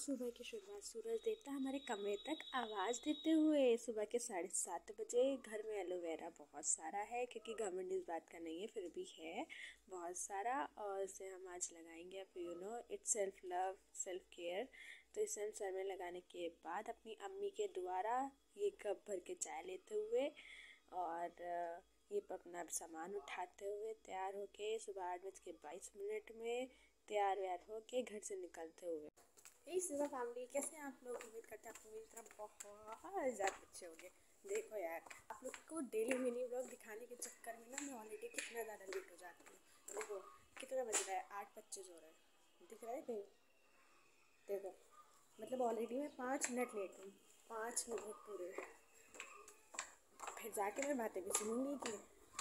सुबह की शुरुआत सूरज देवता हमारे कमरे तक आवाज़ देते हुए, सुबह के साढ़े सात बजे घर में एलोवेरा बहुत सारा है, क्योंकि गवर्नमेंट इस बात का नहीं है, फिर भी है बहुत सारा, और इसे हम आज लगाएँगे अब you know it's self love self care तो इसे हम सर में लगाने के बाद अपनी अम्मी के द्वारा ये कप भर के चाय लेते हुए और, ये अपना सामान उठाते हुए तैयार होके सुबह आठ बज के बाईस मिनट में तैयार व्यार होके घर से निकलते हुए। फैमिली, कैसे आप लोग उम्मीद करते हैं आपको मेरी तरफ़ बहुत ज़्यादा अच्छे होंगे। देखो यार, आप लोग को डेली मिनी ब्लॉग दिखाने के चक्कर में ना मैं ऑलरेडी कितना ज़्यादा लेट हो जाती हूँ। देखो, कितना बज रहा है? आठ पच्चीस हो रहा है दिख रहा है कहीं? देखो मतलब ऑलरेडी मैं पाँच मिनट लेट हूँ। पाँच मिनट पूरे। फिर जाके मैं बातें भी सुनूँगी कि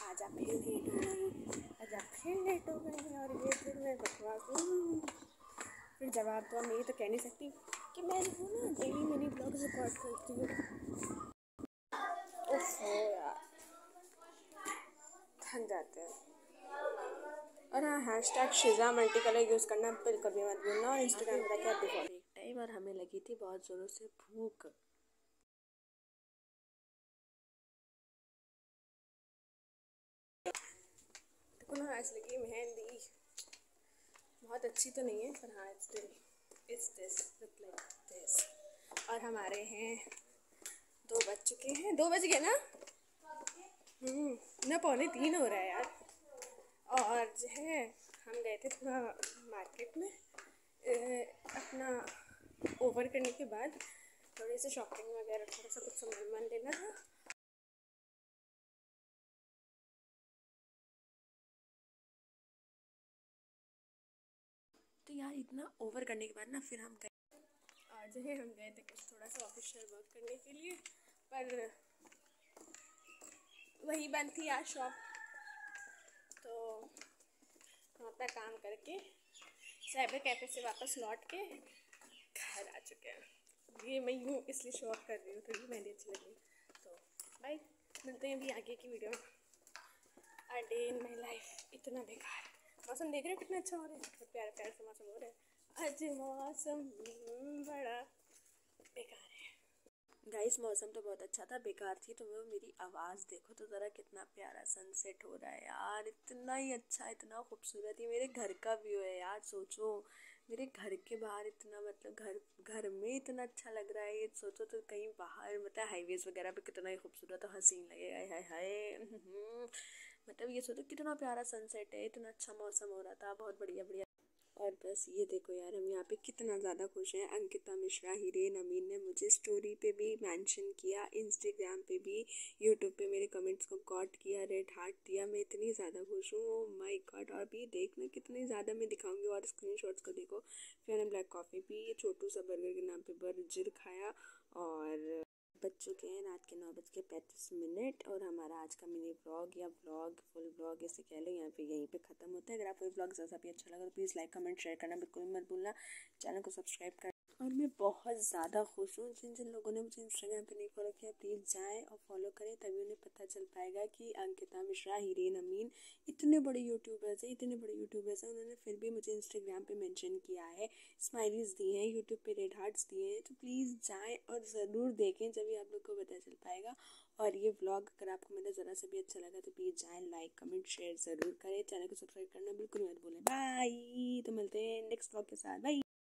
आज आप फिर लेट हो गई आज आप फिर लेट हो गई और ये फिर मैं बकवास फिर जवाब तो मैं ये तो कह नहीं सकती कि मैं जो हूँ ना डेली मिनी ब्लॉग रिकॉर्ड करती हूँ। थक जाते हैं। और हाँ hashtag Shiza multi colour use करना बिल्कुल भी मत भूलना और इंस्टाग्राम पर क्या देखो एक टाइम और हमें लगी थी बहुत ज़ोरों से भूख। ना आज लगी मेहंदी। बहुत अच्छी तो नहीं है पर हाँ still it's this look like this और हमारे हैं दो बज चुके हैं। दो बज गए ना? हम्म, ना पौने तीन हो रहा है यार। और जो है हम गए थे थोड़ा मार्केट में। अपना ओवर करने के बाद थोड़ी सी शॉपिंग वगैरह थोड़ा सा कुछ सामान लेना था। यार इतना ओवर करने के बाद ना फिर हम गए। आज है, हम गए थे कुछ थोड़ा सा ऑफिशियल वर्क करने के लिए, पर वही बंद थी यार शॉप तो हम अपना काम करके साइबर कैफ़े से वापस लौट के घर आ चुके हैं। ये मैं यूँ इसलिए शॉप कर रही हूँ थोड़ी मेहंदी अच्छी लगी। तो बाय मिलते हैं अभी आगे की वीडियो में। डे इन माई लाइफ इतना बेकार। मौसम देख रहे हो कितना अच्छा हो रहा है? प्यारा प्यारा सा मौसम हो रहा है। आज मौसम बड़ा बेकार है। गाइस मौसम तो बहुत अच्छा था, बेकार थी तो वो मेरी आवाज़ देखो तो ज़रा कितना प्यारा सनसेट हो रहा है यार। इतना ही अच्छा इतना खूबसूरत ही मेरे घर का व्यू है यार, सोचो। मेरे घर के बाहर इतना मतलब घर घर में इतना अच्छा लग रहा है, ये सोचो तो कहीं बाहर मतलब हाईवेज वगैरह पे कितना ही खूबसूरत और हसीन लगेगा, हाय हाय मतलब ये सोचो कितना प्यारा सनसेट है, इतना अच्छा मौसम हो रहा था, बहुत बढ़िया बढ़िया। और बस ये देखो यार, हम यहाँ पे कितना ज़्यादा खुश हैं। अंकिता मिश्रा, हीरेन अमीन ने मुझे स्टोरी पे भी मेंशन किया इंस्टाग्राम पे भी यूट्यूब पे मेरे कमेंट्स को कॉट किया रेड हार्ट दिया, मैं इतनी ज़्यादा खुश हूँ। माई गॉड और भी देखना कितनी ज़्यादा मैं दिखाऊँगी और स्क्रीन को देखो। फिर मैंने ब्लैक कॉफ़ी पी, छोटू सा बर्गर के नाम पर बर्जर खाया और बज चुके हैं रात के नौ बज के पैंतीस मिनट और हमारा आज का मिनी ब्लॉग या ब्लॉग, फुल ब्लॉग ऐसे कह लो, यहाँ पे यहीं पे ख़त्म होता है। अगर आपको ये ब्लॉग जैसा भी अच्छा लगा तो प्लीज़ लाइक, कमेंट, शेयर करना बिल्कुल मत भूलना। चैनल को सब्सक्राइब कर और मैं बहुत ज़्यादा खुश हूँ। जिन जिन लोगों ने मुझे इंस्टाग्राम पे नहीं फॉलो किया प्लीज़ जाएँ और फॉलो करें, तभी उन्हें पता चल पाएगा कि अंकिता मिश्रा, हीरेन अमीन इतने बड़े यूट्यूबर्स हैं, इतने बड़े यूट्यूबर्स हैं, उन्होंने फिर भी मुझे इंस्टाग्राम पे मेंशन किया है। स्माइलीज़ दिए हैं यूट्यूब पे रेड हार्ट्स दिए हैं तो प्लीज़ जाएँ और ज़रूर देखें जब आप लोग को पता चल पाएगा। और ये व्लॉग अगर आपको मेरा ज़रा सा भी अच्छा लगा तो प्लीज़ जाएँ लाइक कमेंट शेयर ज़रूर करें। चैनल को सब्सक्राइब करना बिल्कुल मत भूलें। बाय तो मिलते हैं नेक्स्ट व्लॉग के साथ। बाय